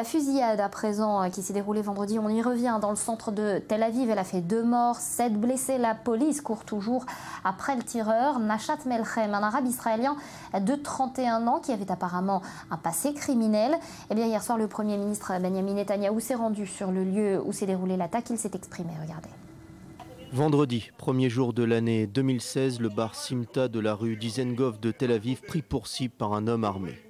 la fusillade à présent qui s'est déroulée vendredi, on y revient dans le centre de Tel Aviv. Elle a fait deux morts, sept blessés. La police court toujours après le tireur. Nashat Melchem, un arabe israélien de 31 ans qui avait apparemment un passé criminel. Eh bien, hier soir, le Premier ministre Benjamin Netanyahou s'est rendu sur le lieu où s'est déroulée l'attaque. Il s'est exprimé. Regardez. Vendredi, premier jour de l'année 2016, le bar Simta de la rue Dizengov de Tel Aviv pris pour cible par un homme armé.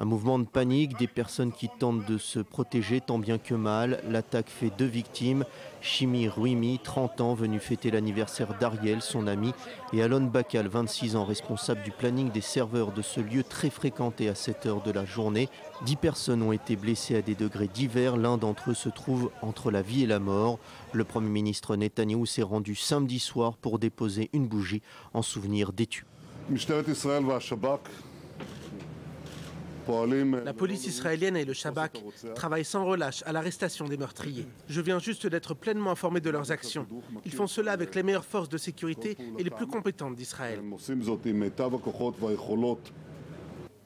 Un mouvement de panique, des personnes qui tentent de se protéger tant bien que mal. L'attaque fait deux victimes. Chimi Ruimi, 30 ans, venu fêter l'anniversaire d'Ariel, son ami, et Alon Bakal, 26 ans, responsable du planning des serveurs de ce lieu très fréquenté à cette heure de la journée. Dix personnes ont été blessées à des degrés divers. L'un d'entre eux se trouve entre la vie et la mort. Le Premier ministre Netanyahou s'est rendu samedi soir pour déposer une bougie en souvenir des. La police israélienne et le Shabak travaillent sans relâche à l'arrestation des meurtriers. Je viens juste d'être pleinement informé de leurs actions. Ils font cela avec les meilleures forces de sécurité et les plus compétentes d'Israël.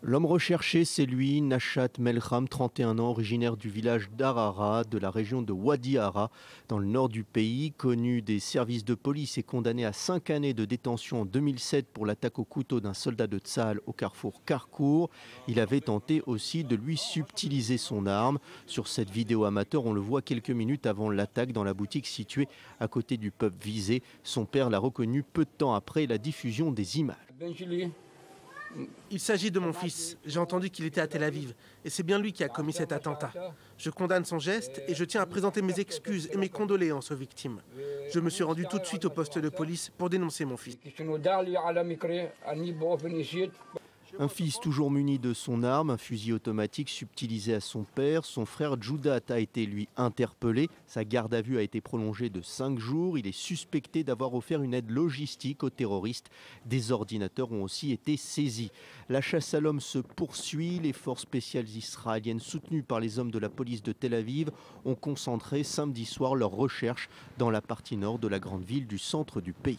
L'homme recherché, c'est lui, Nashat Melcham, 31 ans, originaire du village d'Arara, de la région de Wadi Ara, dans le nord du pays, connu des services de police et condamné à 5 années de détention en 2007 pour l'attaque au couteau d'un soldat de Tsahal au carrefour Karkour. Il avait tenté aussi de lui subtiliser son arme. Sur cette vidéo amateur, on le voit quelques minutes avant l'attaque dans la boutique située à côté du pub visé. Son père l'a reconnu peu de temps après la diffusion des images. Il s'agit de mon fils. J'ai entendu qu'il était à Tel Aviv. Et c'est bien lui qui a commis cet attentat. Je condamne son geste et je tiens à présenter mes excuses et mes condoléances aux victimes. Je me suis rendu tout de suite au poste de police pour dénoncer mon fils. Un fils toujours muni de son arme, un fusil automatique subtilisé à son père. Son frère Judat a été lui interpellé. Sa garde à vue a été prolongée de cinq jours. Il est suspecté d'avoir offert une aide logistique aux terroristes. Des ordinateurs ont aussi été saisis. La chasse à l'homme se poursuit. Les forces spéciales israéliennes soutenues par les hommes de la police de Tel Aviv ont concentré samedi soir leurs recherches dans la partie nord de la grande ville du centre du pays.